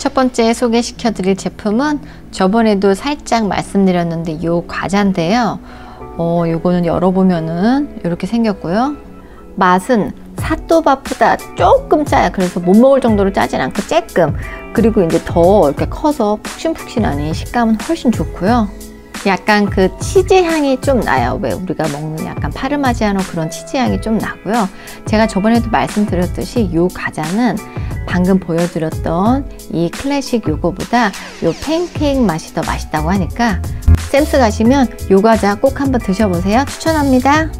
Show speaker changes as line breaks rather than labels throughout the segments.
첫 번째 소개시켜 드릴 제품은 저번에도 살짝 말씀드렸는데 요 과자인데요. 어, 요거는 열어보면은 이렇게 생겼고요. 맛은 사또바보다 조금 짜요. 그래서 못 먹을 정도로 짜진 않고 쬐끔. 그리고 이제 더 이렇게 커서 푹신푹신하니 식감은 훨씬 좋고요. 약간 그 치즈 향이 좀 나요. 왜 우리가 먹는 약간 파르마지아노 그런 치즈 향이 좀 나고요. 제가 저번에도 말씀드렸듯이 이 과자는 방금 보여드렸던 이 클래식 요거보다 요 팬케이크 맛이 더 맛있다고 하니까 샘스 가시면 요 과자 꼭 한번 드셔보세요. 추천합니다.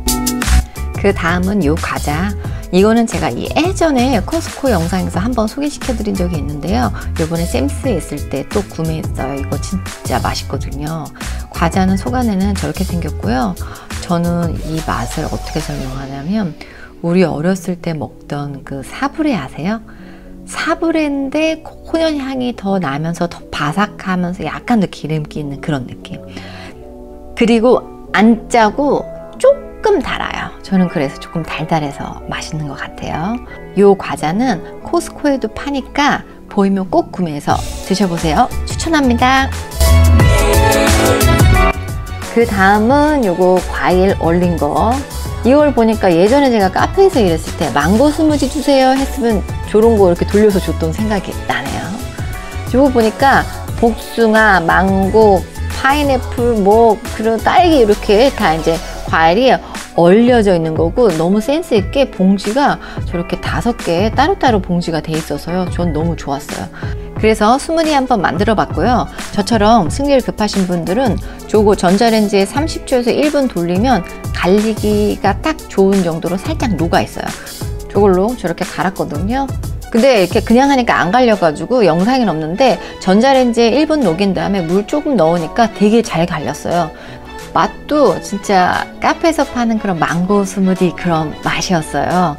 그 다음은 요 과자. 이거는 제가 예전에 코스코 영상에서 한번 소개시켜 드린 적이 있는데요. 요번에 샘스에 있을 때 또 구매했어요. 이거 진짜 맛있거든요. 과자는 속 안에는 저렇게 생겼고요. 저는 이 맛을 어떻게 설명하냐면 우리 어렸을 때 먹던 그 사브레 아세요? 사브레인데 코코넛 향이 더 나면서 더 바삭하면서 약간 더 기름기 있는 그런 느낌. 그리고 안 짜고 조금 달아요. 저는 그래서 조금 달달해서 맛있는 것 같아요. 이 과자는 코스코에도 파니까 보이면 꼭 구매해서 드셔보세요. 추천합니다. 그 다음은 요거 과일 얼린 거. 이걸 보니까 예전에 제가 카페에서 일했을 때 망고 스무디 주세요 했으면 저런 거 이렇게 돌려서 줬던 생각이 나네요. 요거 보니까 복숭아, 망고, 파인애플, 뭐, 그런 딸기 이렇게 다 이제 과일이 얼려져 있는 거고 너무 센스 있게 봉지가 저렇게 다섯 개 따로따로 봉지가 돼 있어서요. 전 너무 좋았어요. 그래서 스무디 한번 만들어 봤고요. 저처럼 승리를 급하신 분들은 저거 전자레인지에 30초에서 1분 돌리면 갈리기가 딱 좋은 정도로 살짝 녹아 있어요. 저걸로 저렇게 갈았거든요. 근데 이렇게 그냥 하니까 안 갈려가지고 영상이 없는데 전자레인지에 1분 녹인 다음에 물 조금 넣으니까 되게 잘 갈렸어요. 맛도 진짜 카페에서 파는 그런 망고 스무디 그런 맛이었어요.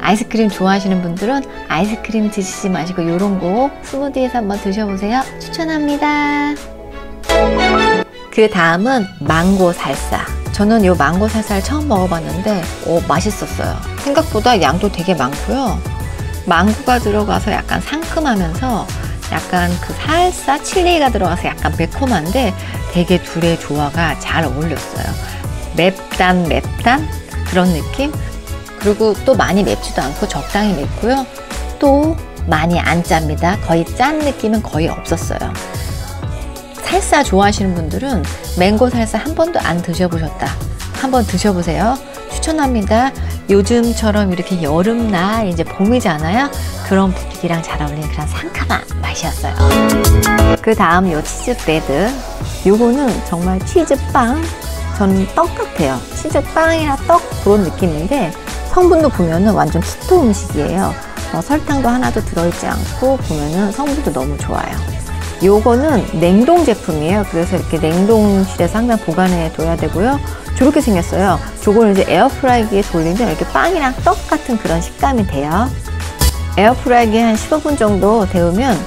아이스크림 좋아하시는 분들은 아이스크림 드시지 마시고 이런 거 스무디에서 한번 드셔보세요. 추천합니다. 그 다음은 망고 살사. 저는 이 망고 살사를 처음 먹어봤는데 오, 맛있었어요. 생각보다 양도 되게 많고요. 망고가 들어가서 약간 상큼하면서 약간 그 살사 칠리가 들어가서 약간 매콤한데 되게 둘의 조화가 잘 어울렸어요. 맵단 맵단 그런 느낌. 그리고 또 많이 맵지도 않고 적당히 맵고요. 또 많이 안 짭니다. 거의 짠 느낌은 거의 없었어요. 살사 좋아하시는 분들은 맹고 살사 한 번도 안 드셔보셨다. 한번 드셔보세요. 추천합니다. 요즘처럼 이렇게 여름나 이제 봄이잖아요. 그런 분위기랑 잘 어울리는 그런 상큼한 맛이었어요. 그 다음 요 치즈 브레드. 요거는 정말 치즈빵. 저는 떡 같아요. 치즈빵이나 떡 그런 느낌인데 성분도 보면은 완전 키토 음식이에요. 어, 설탕도 하나도 들어있지 않고 보면은 성분도 너무 좋아요. 요거는 냉동 제품이에요. 그래서 이렇게 냉동실에서 항상 보관해 둬야 되고요. 저렇게 생겼어요. 저걸 이제 에어프라이기에 돌리면 이렇게 빵이랑 떡 같은 그런 식감이 돼요. 에어프라이기에 한 15분 정도 데우면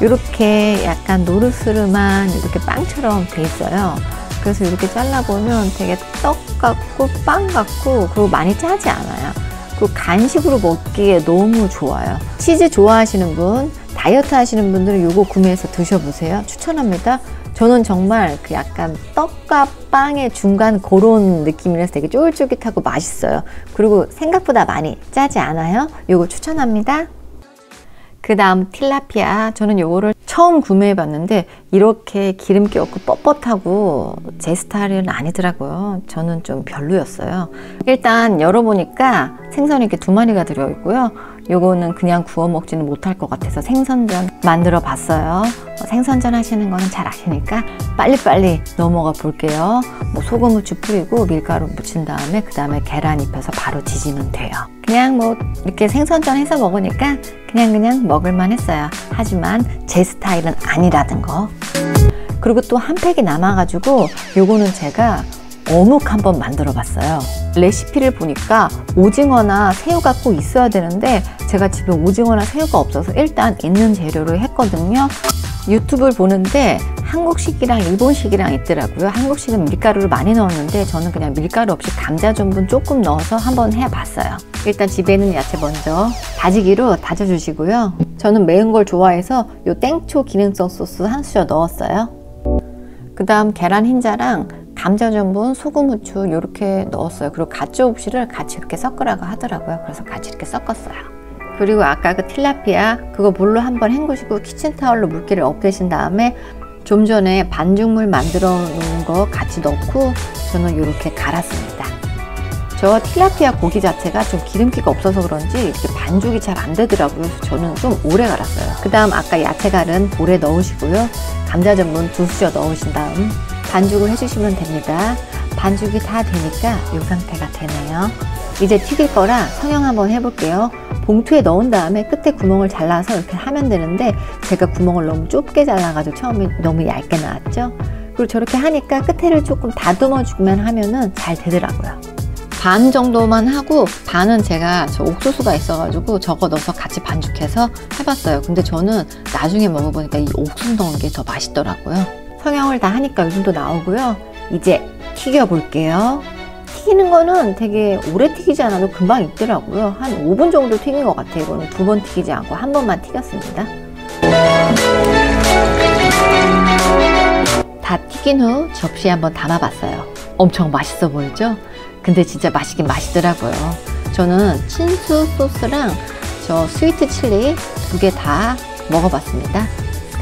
이렇게 약간 노르스름한 이렇게 빵처럼 돼 있어요. 그래서 이렇게 잘라보면 되게 떡 같고 빵 같고 그리고 많이 짜지 않아요. 그리고 간식으로 먹기에 너무 좋아요. 치즈 좋아하시는 분, 다이어트 하시는 분들은 이거 구매해서 드셔보세요. 추천합니다. 저는 정말 그 약간 떡과 빵의 중간 그런 느낌이라서 되게 쫄깃쫄깃하고 맛있어요. 그리고 생각보다 많이 짜지 않아요. 이거 추천합니다. 그 다음 틸라피아 저는 요거를 처음 구매해 봤는데 이렇게 기름기 없고 뻣뻣하고 제 스타일은 아니더라고요 저는 좀 별로였어요 일단 열어보니까 생선이 이렇게 두 마리가 들어있고요 요거는 그냥 구워 먹지는 못할 것 같아서 생선전 만들어 봤어요. 생선전 하시는 거는 잘 아시니까 빨리빨리 넘어가 볼게요. 뭐 소금 후추 뿌리고 밀가루 묻힌 다음에 그 다음에 계란 입혀서 바로 지지면 돼요. 그냥 뭐 이렇게 생선전 해서 먹으니까 그냥 그냥 먹을만 했어요. 하지만 제 스타일은 아니라든 거. 그리고 또 한 팩이 남아가지고 요거는 제가 어묵 한번 만들어 봤어요 레시피를 보니까 오징어나 새우가 꼭 있어야 되는데 제가 집에 오징어나 새우가 없어서 일단 있는 재료로 했거든요 유튜브를 보는데 한국식이랑 일본식이랑 있더라고요. 한국식은 밀가루를 많이 넣었는데 저는 그냥 밀가루 없이 감자 전분 조금 넣어서 한번 해봤어요. 일단 집에 있는 야채 먼저 다지기로 다져주시고요. 저는 매운 걸 좋아해서 요 땡초 기능성 소스 한 수저 넣었어요. 그 다음 계란 흰자랑 감자 전분, 소금, 후추 이렇게 넣었어요. 그리고 가짜옥시를 같이 이렇게 섞으라고 하더라고요. 그래서 같이 이렇게 섞었어요. 그리고 아까 그 틸라피아 그거 물로 한번 헹구시고 키친타월로 물기를 없애신 다음에 좀 전에 반죽물 만들어 놓은 거 같이 넣고 저는 이렇게 갈았습니다. 저 틸라피아 고기 자체가 좀 기름기가 없어서 그런지 이렇게 반죽이 잘 안 되더라고요. 그래서 저는 좀 오래 갈았어요. 그 다음 아까 야채 갈은 볼에 넣으시고요. 감자 전분 두 수저 넣으신 다음 반죽을 해주시면 됩니다. 반죽이 다 되니까 이 상태가 되네요. 이제 튀길 거라 성형 한번 해볼게요. 봉투에 넣은 다음에 끝에 구멍을 잘라서 이렇게 하면 되는데 제가 구멍을 너무 좁게 잘라가지고 처음에 너무 얇게 나왔죠. 그리고 저렇게 하니까 끝에를 조금 다듬어 주기만 하면은 잘 되더라고요. 반 정도만 하고 반은 제가 저 옥수수가 있어가지고 저거 넣어서 같이 반죽해서 해봤어요. 근데 저는 나중에 먹어보니까 이 옥수수 넣은 게 더 맛있더라고요. 성형을 다 하니까 이 정도 나오고요. 이제 튀겨 볼게요. 튀기는 거는 되게 오래 튀기지 않아도 금방 익더라고요. 한 5분 정도 튀긴 것 같아요. 이거는 두 번 튀기지 않고 한 번만 튀겼습니다. 다 튀긴 후 접시에 한번 담아봤어요. 엄청 맛있어 보이죠? 근데 진짜 맛있긴 맛있더라고요. 저는 친수 소스랑 저 스위트 칠리 두 개 다 먹어봤습니다.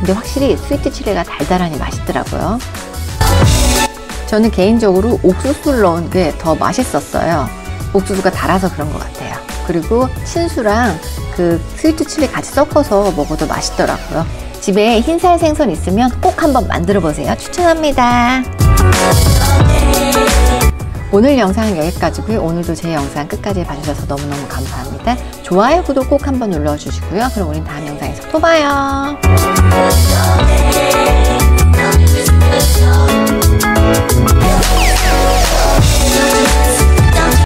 근데 확실히 스위트 칠리가 달달하니 맛있더라고요. 저는 개인적으로 옥수수를 넣은 게 더 맛있었어요. 옥수수가 달아서 그런 것 같아요. 그리고 친수랑 그 스위트 칠리 같이 섞어서 먹어도 맛있더라고요. 집에 흰살 생선 있으면 꼭 한번 만들어 보세요. 추천합니다. 오늘 영상은 여기까지고요. 오늘도 제 영상 끝까지 봐주셔서 너무너무 감사합니다. 좋아요, 구독 꼭 한번 눌러주시고요. 그럼 우린 다음 영상에서 또 봐요.